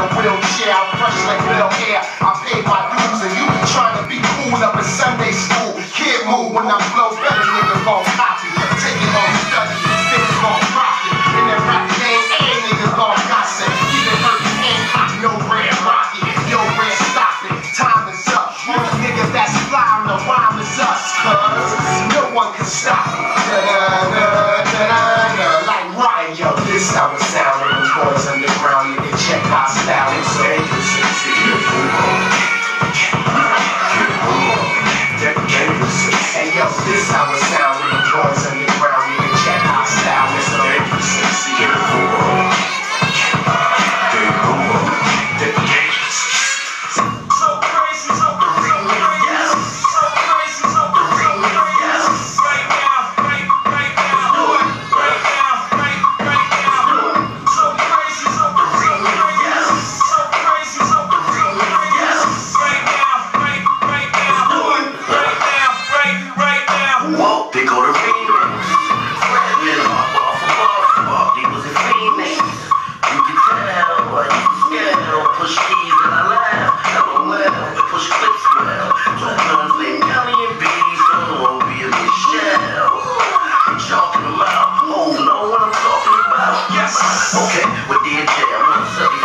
a wheelchair. I'm fresh like Bill Air. I paid my dues and you trying to be cool up in Sunday school. Can't move when I blow better niggas gon' copy. Take it on study, niggas gon' profit. In that rap game, and niggas gon' gossip. Even hurt ain't hot, no red rocket. Yo, red stop it. Time is up. Only niggas that's fly on the rhyme is us, cuz no one can stop it. Da-da-da-da-da-da. Like Ryan, yo, this how it sound boys They go to remix. Freeman, off, off, off. They was a remix. You can tell, I used scale. Push keys and I laugh. LOL, push clicks well. So guns named million bees. B, so won't be a Michelle. What y'all can allow? Oh, know what I'm talking about. Yes. Okay, With dear Jam, what's up?